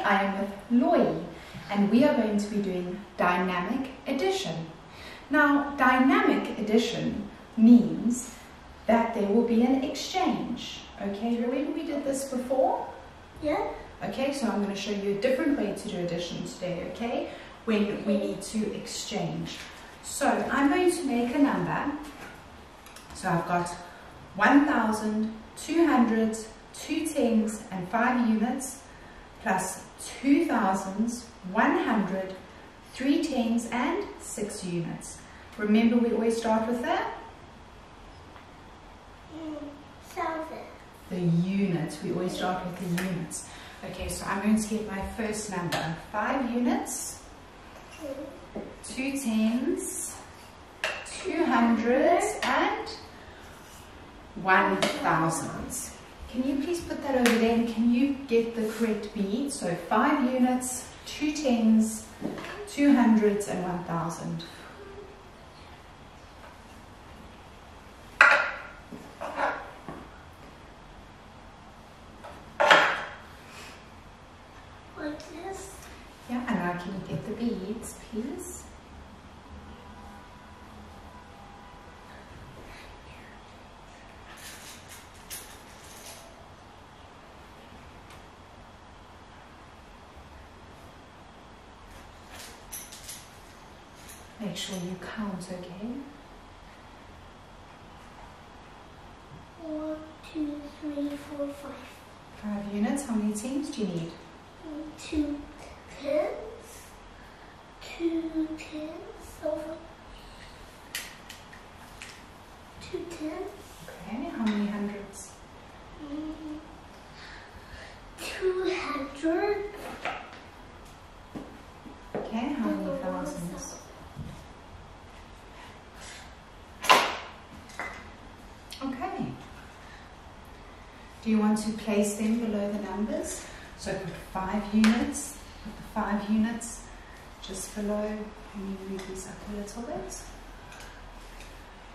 Today I am with Loy and we are going to be doing dynamic addition. Now dynamic addition means that there will be an exchange. Okay, remember we did this before? Yeah. Okay, so I'm going to show you a different way to do addition today, okay? When we need to exchange. So I'm going to make a number. So I've got 1,200, two tens and five units, plus two thousands, one hundred, three tens and six units. Remember we always start with the, the units. We always start with the units. Okay, so I'm going to get my first number. Five units, two tens, two hundreds and one thousands. Can you please put that over there and can you get the correct bead? So five units, two tens, two hundreds and one thousand. Like this. Yeah, and now can you get the beads, please? Make sure you count, okay? One, two, three, four, five. Five units, how many teams do you need? Two tens. Two tens over. Two tens. Okay, how many hundreds? Mm, Two hundred. Okay, how many thousands? Okay. To place them below the numbers? So put five units, put the five units just below. Let you move these up a little bit.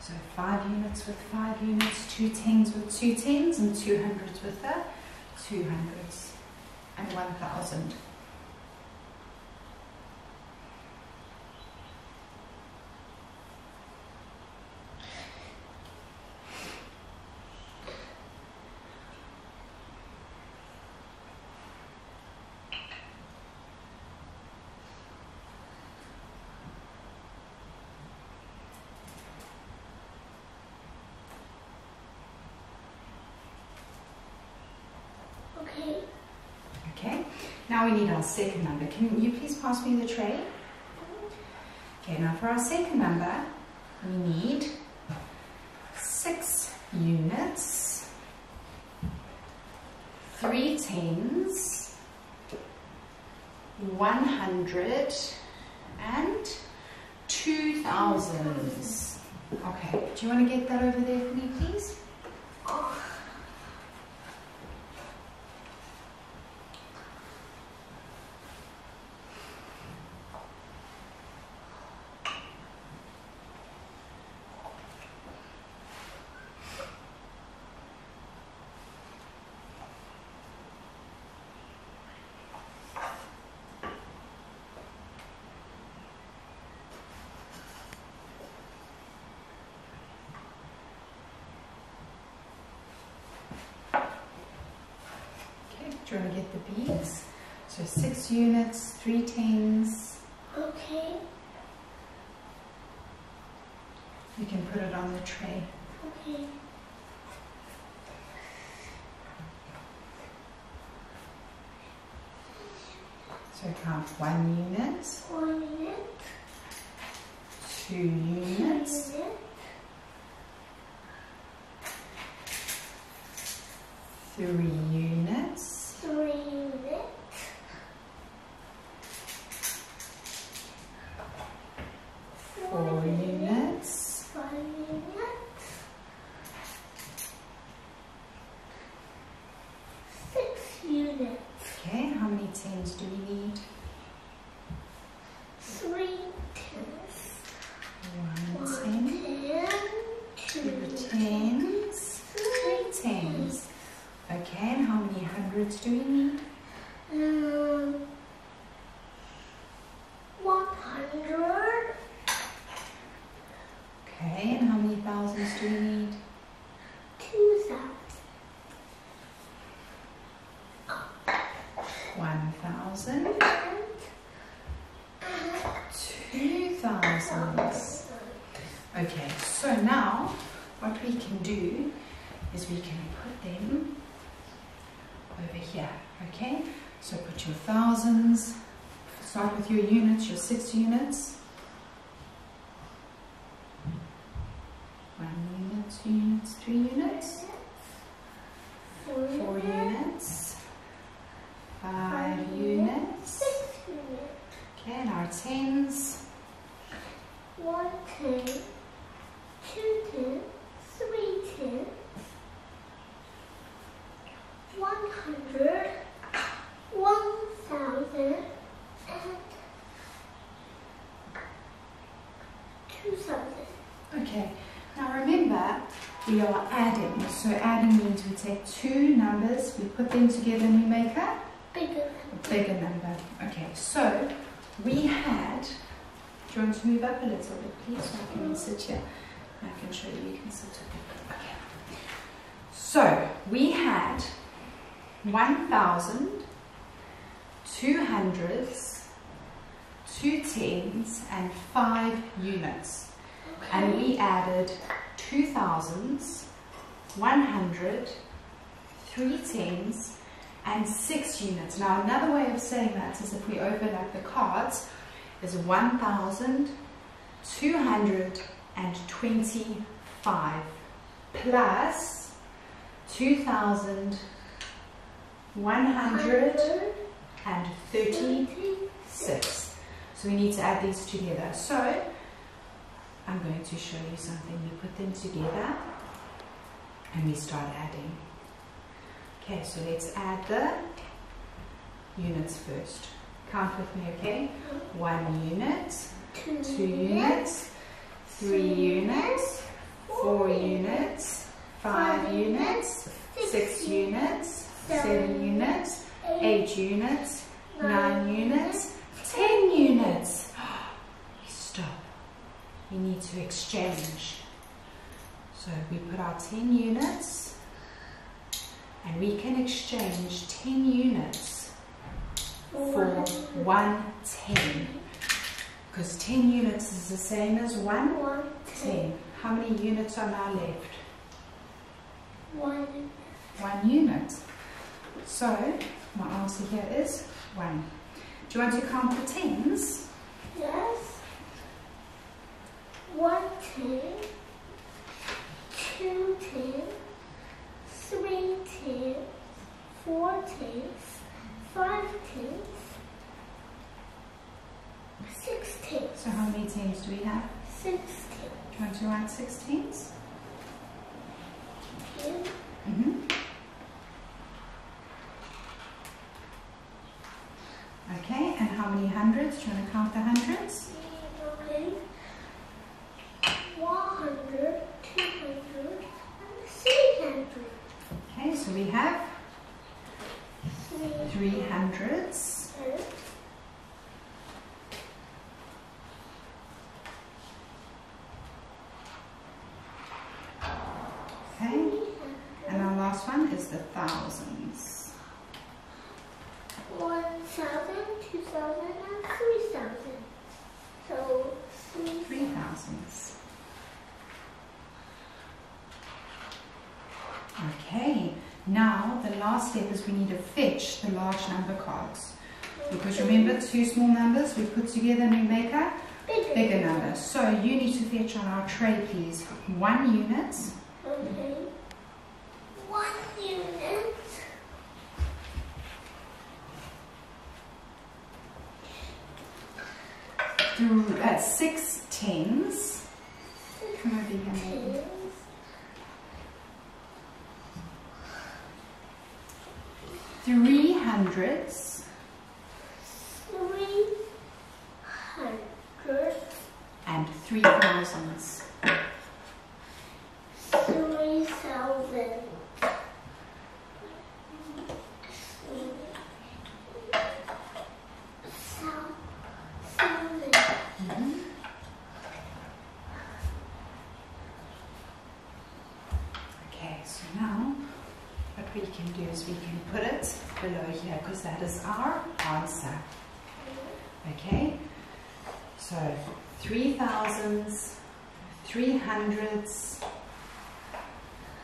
So five units with five units, two tens with two tens, and two hundreds with the two hundreds, and one thousand. Okay. Now we need our second number. Can you please pass me the tray? Okay, now for our second number, we need six units, three tens, one hundred, and two thousands. Okay, do you want to get that over there for me, please? Okay, do you want to get the beads? So six units, three tens. Okay. You can put it on the tray. Okay. So count one unit, One minute. two units, Two minute. three units, minutes. Okay, how many tins do we need? Three tins. One, One tin. tin, two, tins, three tins. Okay, how many hundreds do we need? Um, 100. Okay, and how many thousands do we need? Do is we can put them over here, okay? So put your thousands, start with your units, your six units. One unit, two units, three units, four units, five units. Six units. Okay, and our tens. One ten, two ten, three ten, one hundred, one thousand, and two thousand. Okay, now remember we are adding. So adding means we take two numbers, we put them together and we make a Bigger. bigger number. Okay, so we had, do you want to move up a little bit please so I can sit here? I can show you, you can sit up. Okay. So we had 1,000, two hundreds, two tens and five units. And we added two thousands, one hundred, three tens, and six units. Now, another way of saying that is if we overlap the cards, is one thousand two hundred and twenty-five plus two thousand one hundred and thirty-six. So we need to add these together. So I'm going to show you something. We put them together and we start adding. Okay, so let's add the units first. Count with me, okay? One unit, Two, two units, three units, four units, five units, six units, seven units, eight units, nine units, ten units. Stop. We need to exchange. So we put our 10 units and we can exchange 10 units for 110 Because 10 units is the same as one One, 10. How many units are now left? One, One unit. So my answer here is 1. Do you want to count the tens? yes. One ten, two ten, three four tens, five tens, six tens, So how many tens do we have? six tens. Do you want to write six tens? Here, Mm-hmm. Okay, and how many hundreds? Do you want to count the hundreds? okay. One hundred, two hundred, and three hundred. Okay, so we have Three three hundreds. hundred. Okay, and our last one is the thousands. One thousand, two thousand, and three thousand. So three. Three thousands. Okay, now the last step is we need to fetch the large number cards. Because remember, two small numbers we put together and we make a bigger. bigger number. So you need to fetch on our tray, please, one unit, Okay. One unit. through uh, six tens. Come over here, maybe. Tens. Three hundreds Three hundred. and three thousands. Three thousand. Thou- Thousand. Mhm. we can do is we can put below here because that is our answer. Okay? So three thousands, three hundreds,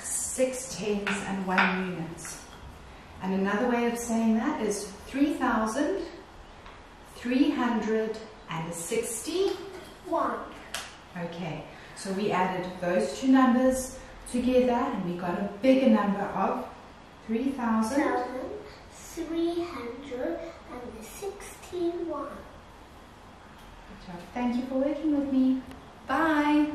six tens, and one unit. And another way of saying that is 3,360. One. Okay, so we added those two numbers together and we got a bigger number of 3,000 three hundred and sixty-one. Good job. Thank you for working with me. Bye.